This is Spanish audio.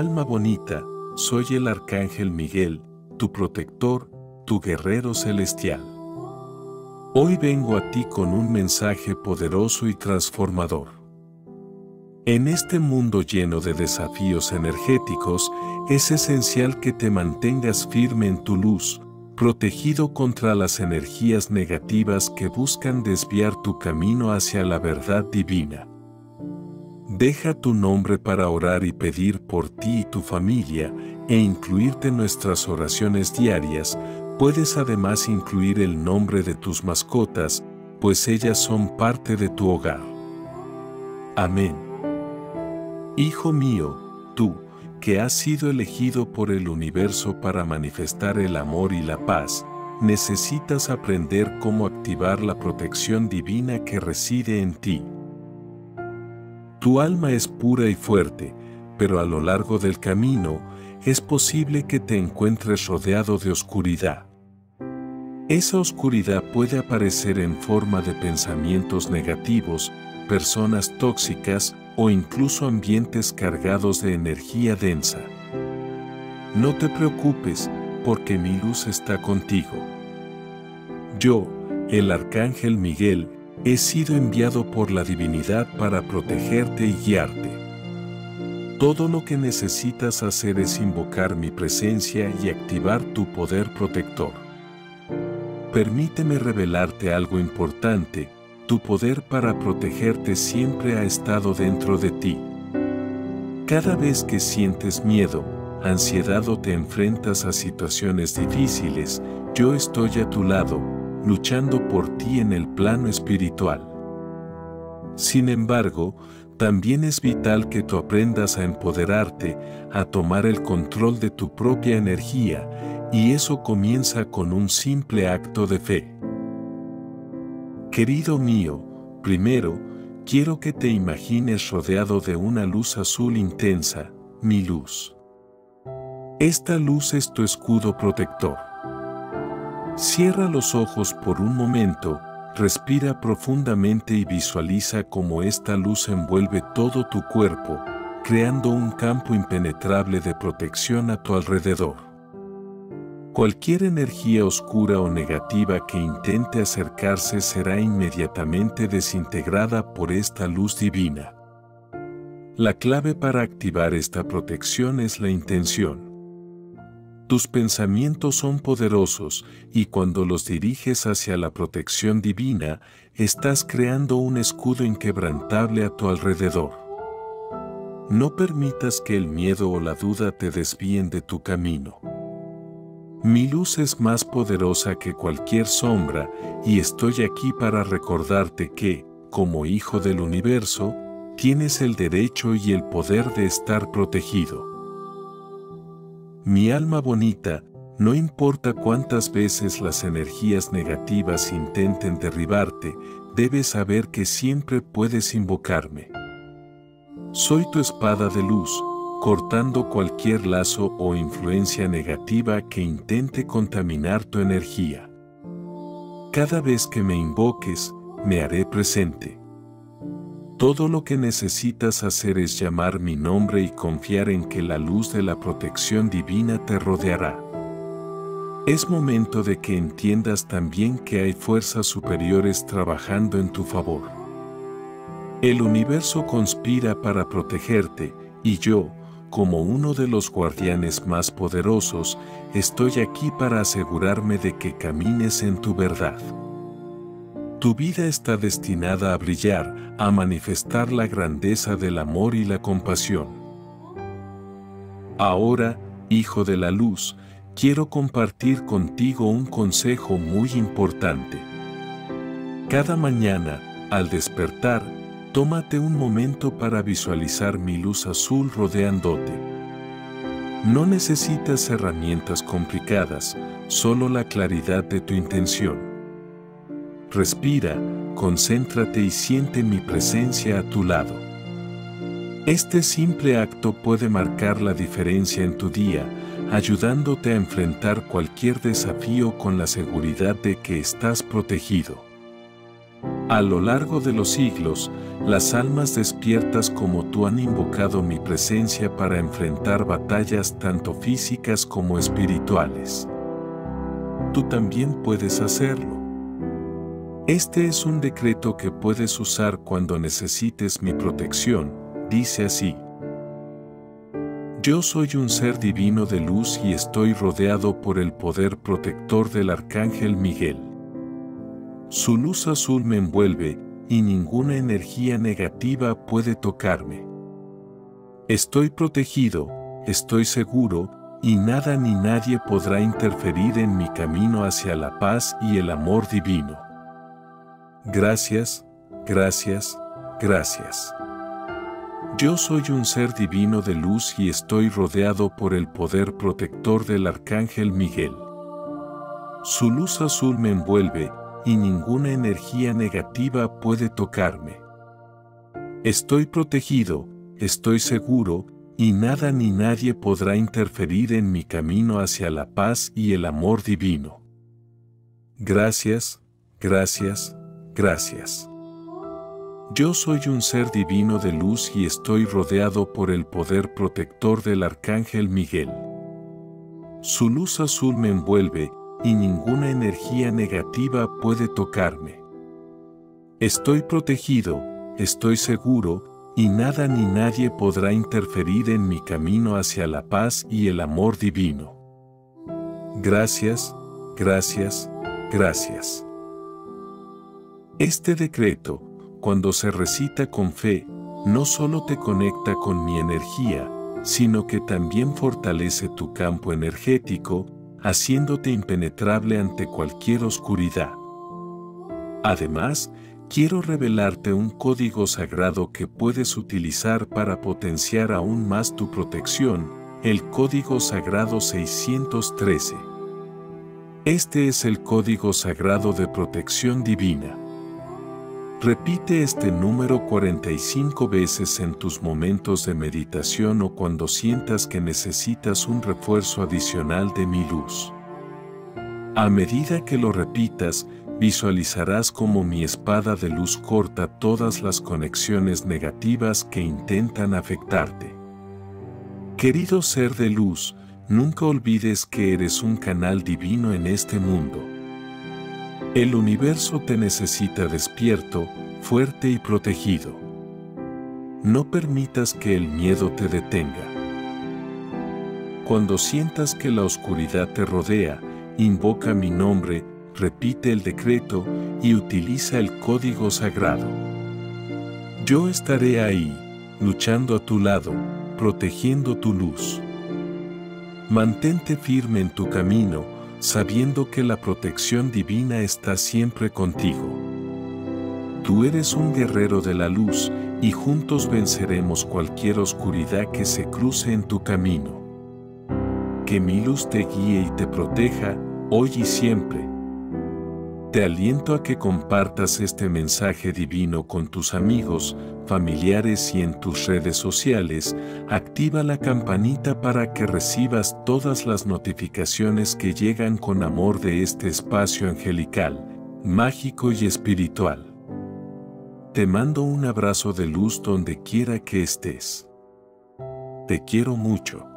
Alma bonita, soy el Arcángel Miguel, tu protector, tu guerrero celestial. Hoy vengo a ti con un mensaje poderoso y transformador. En este mundo lleno de desafíos energéticos, es esencial que te mantengas firme en tu luz, protegido contra las energías negativas que buscan desviar tu camino hacia la verdad divina. Deja tu nombre para orar y pedir por ti y tu familia e incluirte en nuestras oraciones diarias. Puedes además incluir el nombre de tus mascotas, pues ellas son parte de tu hogar. Amén. Hijo mío, tú, que has sido elegido por el universo para manifestar el amor y la paz, necesitas aprender cómo activar la protección divina que reside en ti. Tu alma es pura y fuerte, pero a lo largo del camino es posible que te encuentres rodeado de oscuridad. Esa oscuridad puede aparecer en forma de pensamientos negativos, personas tóxicas o incluso ambientes cargados de energía densa. No te preocupes, porque mi luz está contigo. Yo, el Arcángel Miguel, he sido enviado por la divinidad para protegerte y guiarte. Todo lo que necesitas hacer es invocar mi presencia y activar tu poder protector. Permíteme revelarte algo importante, tu poder para protegerte siempre ha estado dentro de ti. Cada vez que sientes miedo, ansiedad o te enfrentas a situaciones difíciles, yo estoy a tu lado, luchando por ti en el plano espiritual. Sin embargo, también es vital que tú aprendas a empoderarte, a tomar el control de tu propia energía, y eso comienza con un simple acto de fe. Querido mío, primero, quiero que te imagines rodeado de una luz azul intensa, mi luz. Esta luz es tu escudo protector. Cierra los ojos por un momento, respira profundamente y visualiza cómo esta luz envuelve todo tu cuerpo, creando un campo impenetrable de protección a tu alrededor. Cualquier energía oscura o negativa que intente acercarse será inmediatamente desintegrada por esta luz divina. La clave para activar esta protección es la intención. Tus pensamientos son poderosos y cuando los diriges hacia la protección divina, estás creando un escudo inquebrantable a tu alrededor. No permitas que el miedo o la duda te desvíen de tu camino. Mi luz es más poderosa que cualquier sombra y estoy aquí para recordarte que, como hijo del universo, tienes el derecho y el poder de estar protegido. Mi alma bonita, no importa cuántas veces las energías negativas intenten derribarte, debes saber que siempre puedes invocarme. Soy tu espada de luz, cortando cualquier lazo o influencia negativa que intente contaminar tu energía. Cada vez que me invoques, me haré presente. Todo lo que necesitas hacer es llamar mi nombre y confiar en que la luz de la protección divina te rodeará. Es momento de que entiendas también que hay fuerzas superiores trabajando en tu favor. El universo conspira para protegerte y yo, como uno de los guardianes más poderosos, estoy aquí para asegurarme de que camines en tu verdad. Tu vida está destinada a brillar, a manifestar la grandeza del amor y la compasión. Ahora, Hijo de la Luz, quiero compartir contigo un consejo muy importante. Cada mañana, al despertar, tómate un momento para visualizar mi luz azul rodeándote. No necesitas herramientas complicadas, solo la claridad de tu intención. Respira, concéntrate y siente mi presencia a tu lado. Este simple acto puede marcar la diferencia en tu día, ayudándote a enfrentar cualquier desafío con la seguridad de que estás protegido. A lo largo de los siglos, las almas despiertas como tú han invocado mi presencia para enfrentar batallas tanto físicas como espirituales. Tú también puedes hacerlo. Este es un decreto que puedes usar cuando necesites mi protección, dice así. Yo soy un ser divino de luz y estoy rodeado por el poder protector del Arcángel Miguel. Su luz azul me envuelve y ninguna energía negativa puede tocarme. Estoy protegido, estoy seguro, y nada ni nadie podrá interferir en mi camino hacia la paz y el amor divino. Gracias, gracias, gracias. Yo soy un ser divino de luz y estoy rodeado por el poder protector del Arcángel Miguel. Su luz azul me envuelve y ninguna energía negativa puede tocarme. Estoy protegido, estoy seguro, y nada ni nadie podrá interferir en mi camino hacia la paz y el amor divino. Gracias, gracias, gracias. Yo soy un ser divino de luz y estoy rodeado por el poder protector del Arcángel Miguel. Su luz azul me envuelve y ninguna energía negativa puede tocarme. Estoy protegido, estoy seguro, y nada ni nadie podrá interferir en mi camino hacia la paz y el amor divino. Gracias, gracias, gracias. Este decreto, cuando se recita con fe, no solo te conecta con mi energía, sino que también fortalece tu campo energético, haciéndote impenetrable ante cualquier oscuridad. Además, quiero revelarte un código sagrado que puedes utilizar para potenciar aún más tu protección, el código sagrado 613. Este es el código sagrado de protección divina. Repite este número 45 veces en tus momentos de meditación o cuando sientas que necesitas un refuerzo adicional de mi luz. A medida que lo repitas, visualizarás como mi espada de luz corta todas las conexiones negativas que intentan afectarte. Querido ser de luz, nunca olvides que eres un canal divino en este mundo. El universo te necesita despierto, fuerte y protegido. No permitas que el miedo te detenga. Cuando sientas que la oscuridad te rodea, invoca mi nombre, repite el decreto y utiliza el código sagrado. Yo estaré ahí, luchando a tu lado, protegiendo tu luz. Mantente firme en tu camino, sabiendo que la protección divina está siempre contigo. Tú eres un guerrero de la luz y juntos venceremos cualquier oscuridad que se cruce en tu camino. Que mi luz te guíe y te proteja, hoy y siempre. Te aliento a que compartas este mensaje divino con tus amigos, familiares y en tus redes sociales. Activa la campanita para que recibas todas las notificaciones que llegan con amor de este espacio angelical, mágico y espiritual. Te mando un abrazo de luz donde quiera que estés. Te quiero mucho.